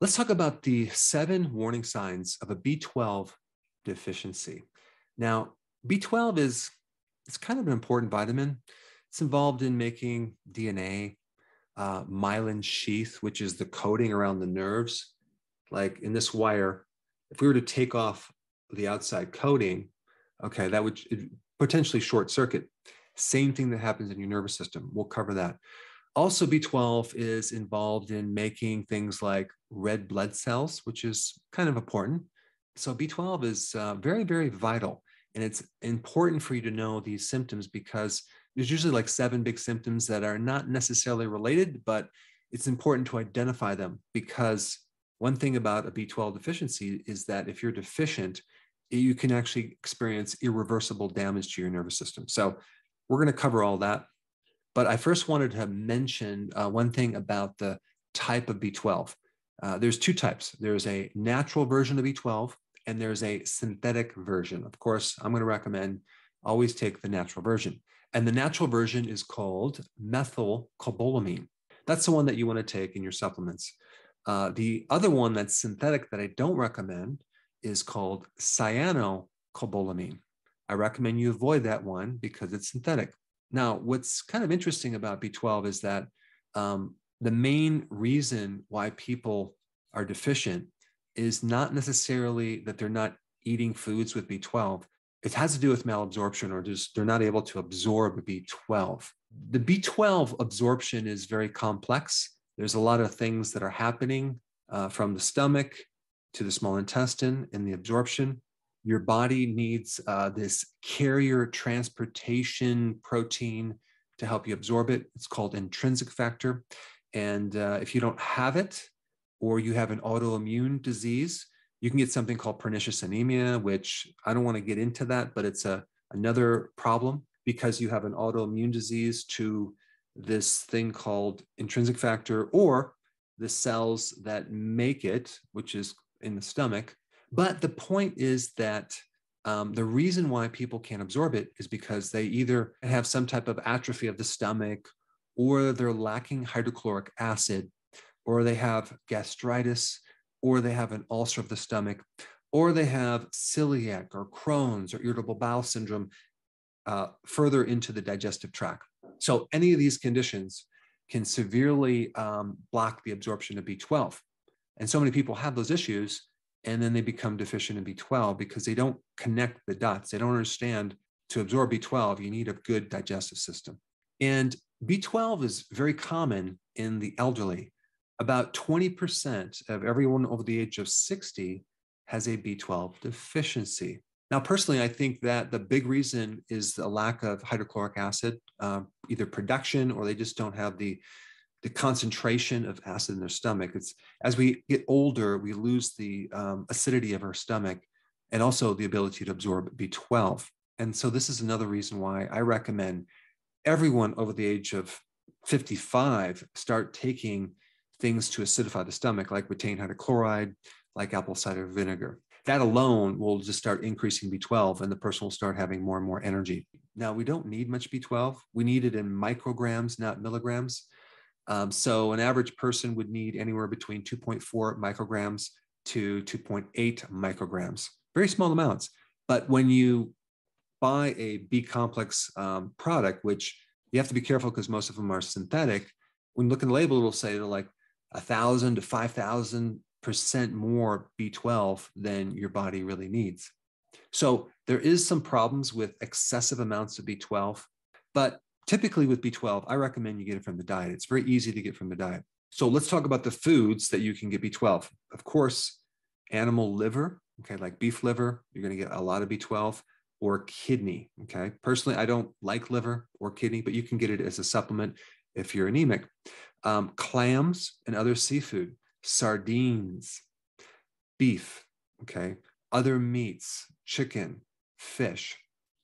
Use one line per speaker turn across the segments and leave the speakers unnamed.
Let's talk about the seven warning signs of a B12 deficiency. Now, B12 is it's kind of an important vitamin. It's involved in making DNA, uh, myelin sheath, which is the coating around the nerves. Like in this wire, if we were to take off the outside coating, okay, that would potentially short circuit. Same thing that happens in your nervous system. We'll cover that. Also, B12 is involved in making things like red blood cells, which is kind of important. So, B12 is uh, very, very vital. And it's important for you to know these symptoms because there's usually like seven big symptoms that are not necessarily related, but it's important to identify them because one thing about a B12 deficiency is that if you're deficient, you can actually experience irreversible damage to your nervous system. So, we're going to cover all that. But I first wanted to mention uh, one thing about the type of B12. Uh, there's two types there's a natural version of B12 and there's a synthetic version. Of course, I'm going to recommend always take the natural version. And the natural version is called methylcobalamin. That's the one that you want to take in your supplements. Uh, the other one that's synthetic that I don't recommend is called cyanocobalamin. I recommend you avoid that one because it's synthetic. Now, what's kind of interesting about B12 is that um, the main reason why people are deficient is not necessarily that they're not eating foods with B12. It has to do with malabsorption or just they're not able to absorb B12. The B12 absorption is very complex. There's a lot of things that are happening uh, from the stomach to the small intestine in the absorption your body needs uh, this carrier transportation protein to help you absorb it. It's called intrinsic factor. And uh, if you don't have it, or you have an autoimmune disease, you can get something called pernicious anemia, which I don't want to get into that, but it's a another problem because you have an autoimmune disease to this thing called intrinsic factor or the cells that make it, which is in the stomach, but the point is that um, the reason why people can't absorb it is because they either have some type of atrophy of the stomach, or they're lacking hydrochloric acid, or they have gastritis, or they have an ulcer of the stomach, or they have celiac or Crohn's or irritable bowel syndrome uh, further into the digestive tract. So, any of these conditions can severely um, block the absorption of B12. And so many people have those issues and then they become deficient in B12 because they don't connect the dots. They don't understand to absorb B12, you need a good digestive system. And B12 is very common in the elderly. About 20% of everyone over the age of 60 has a B12 deficiency. Now, personally, I think that the big reason is the lack of hydrochloric acid, uh, either production or they just don't have the the concentration of acid in their stomach. It's as we get older, we lose the um, acidity of our stomach and also the ability to absorb B12. And so this is another reason why I recommend everyone over the age of 55 start taking things to acidify the stomach, like betaine hydrochloride, like apple cider vinegar. That alone will just start increasing B12 and the person will start having more and more energy. Now, we don't need much B12. We need it in micrograms, not milligrams. Um, so an average person would need anywhere between 2.4 micrograms to 2.8 micrograms, very small amounts. But when you buy a B complex um, product, which you have to be careful because most of them are synthetic, when you look in the label, it'll say they're like a thousand to 5,000 percent more B12 than your body really needs. So there is some problems with excessive amounts of B12, but Typically with B12, I recommend you get it from the diet. It's very easy to get from the diet. So let's talk about the foods that you can get B12. Of course, animal liver, okay, like beef liver, you're going to get a lot of B12 or kidney, okay? Personally, I don't like liver or kidney, but you can get it as a supplement if you're anemic. Um, clams and other seafood, sardines, beef, okay, other meats, chicken, fish,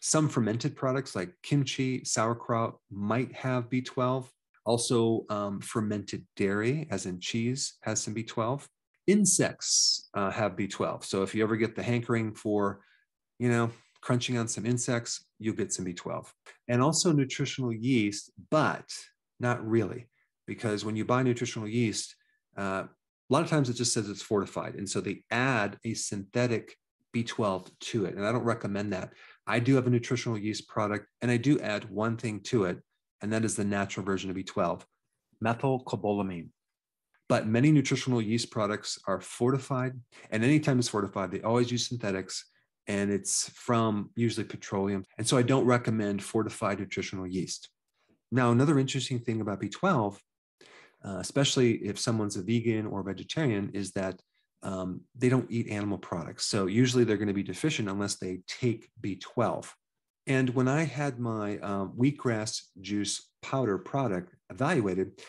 some fermented products like kimchi, sauerkraut might have B12. Also, um, fermented dairy, as in cheese, has some B12. Insects uh, have B12. So if you ever get the hankering for, you know, crunching on some insects, you'll get some B12. And also nutritional yeast, but not really, because when you buy nutritional yeast, uh, A lot of times it just says it's fortified. And so they add a synthetic B12 to it. And I don't recommend that. I do have a nutritional yeast product and I do add one thing to it, and that is the natural version of B12 methylcobalamin. But many nutritional yeast products are fortified. And anytime it's fortified, they always use synthetics and it's from usually petroleum. And so I don't recommend fortified nutritional yeast. Now, another interesting thing about B12, uh, especially if someone's a vegan or vegetarian, is that um, they don't eat animal products. So usually they're going to be deficient unless they take B12. And when I had my um, wheatgrass juice powder product evaluated,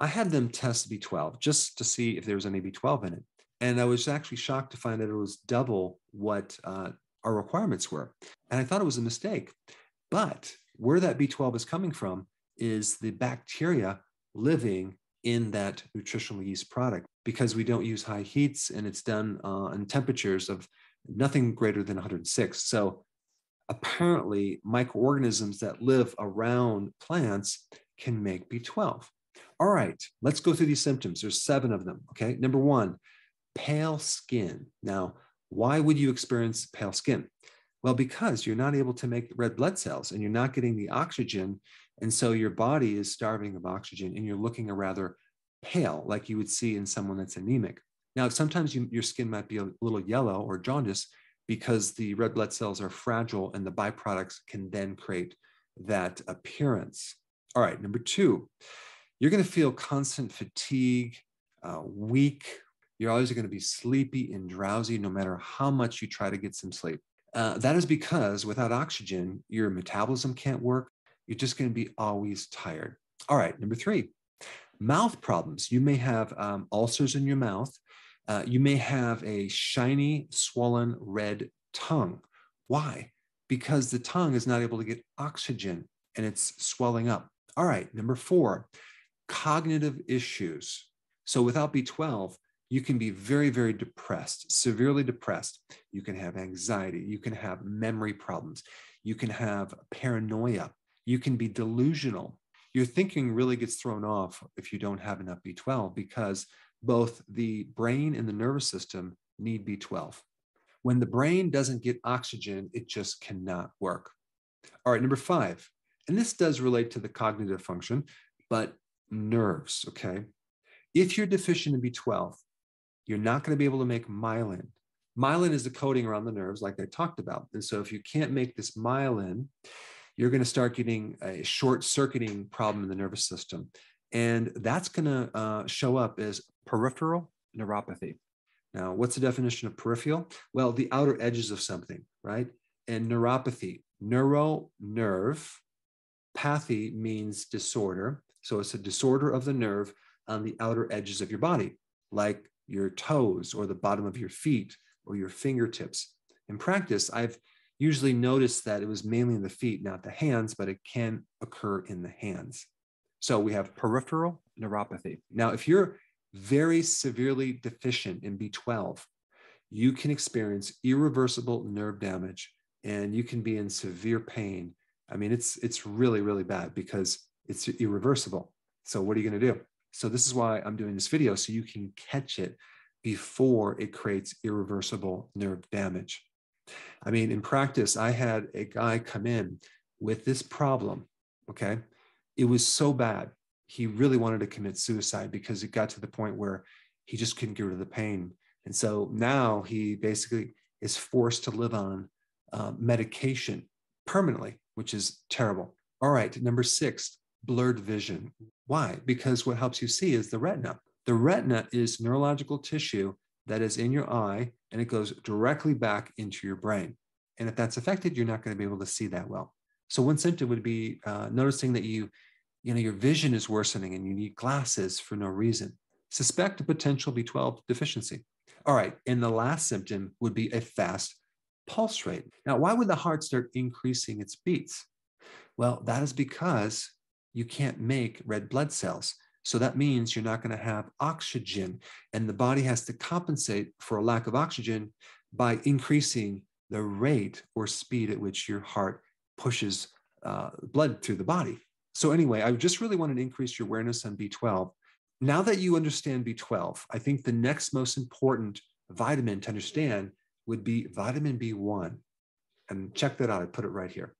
I had them test B12 just to see if there was any B12 in it. And I was actually shocked to find that it was double what uh, our requirements were. And I thought it was a mistake. But where that B12 is coming from is the bacteria living in that nutritional yeast product because we don't use high heats and it's done uh, in temperatures of nothing greater than 106. So apparently, microorganisms that live around plants can make B12. All right, let's go through these symptoms. There's seven of them. Okay. Number one, pale skin. Now, why would you experience pale skin? Well, because you're not able to make red blood cells and you're not getting the oxygen. And so your body is starving of oxygen and you're looking a rather pale, like you would see in someone that's anemic. Now, sometimes you, your skin might be a little yellow or jaundice because the red blood cells are fragile and the byproducts can then create that appearance. All right, number two, you're going to feel constant fatigue, uh, weak. You're always going to be sleepy and drowsy no matter how much you try to get some sleep. Uh, that is because without oxygen, your metabolism can't work. You're just going to be always tired. All right, number three, mouth problems. You may have um, ulcers in your mouth. Uh, you may have a shiny, swollen red tongue. Why? Because the tongue is not able to get oxygen and it's swelling up. All right, number four, cognitive issues. So without B12, you can be very, very depressed, severely depressed. You can have anxiety. You can have memory problems. You can have paranoia. You can be delusional. Your thinking really gets thrown off if you don't have enough B12 because both the brain and the nervous system need B12. When the brain doesn't get oxygen, it just cannot work. All right, number five, and this does relate to the cognitive function, but nerves, okay? If you're deficient in B12, you're not going to be able to make myelin. Myelin is the coating around the nerves, like I talked about. And so if you can't make this myelin, you're going to start getting a short circuiting problem in the nervous system. And that's going to uh, show up as peripheral neuropathy. Now, what's the definition of peripheral? Well, the outer edges of something, right? And neuropathy, neuro, nerve, pathy means disorder. So it's a disorder of the nerve on the outer edges of your body, like your toes or the bottom of your feet or your fingertips. In practice, I've usually noticed that it was mainly in the feet, not the hands, but it can occur in the hands. So we have peripheral neuropathy. Now, if you're very severely deficient in B12, you can experience irreversible nerve damage and you can be in severe pain. I mean, it's it's really really bad because it's irreversible. So what are you going to do? So this is why I'm doing this video so you can catch it before it creates irreversible nerve damage. I mean, in practice, I had a guy come in with this problem. Okay. It was so bad. He really wanted to commit suicide because it got to the point where he just couldn't get rid of the pain. And so now he basically is forced to live on uh, medication permanently, which is terrible. All right. Number six, blurred vision. Why? Because what helps you see is the retina. The retina is neurological tissue that is in your eye and it goes directly back into your brain. And if that's affected, you're not going to be able to see that well. So one symptom would be uh, noticing that you, you know, your vision is worsening and you need glasses for no reason. Suspect a potential B12 deficiency. All right, and the last symptom would be a fast pulse rate. Now, why would the heart start increasing its beats? Well, that is because you can't make red blood cells. So that means you're not going to have oxygen, and the body has to compensate for a lack of oxygen by increasing the rate or speed at which your heart pushes uh, blood through the body. So, anyway, I just really wanted to increase your awareness on B12. now that you understand B12, I think the next most important vitamin to understand would be vitamin B1. And check that out. I put it right here.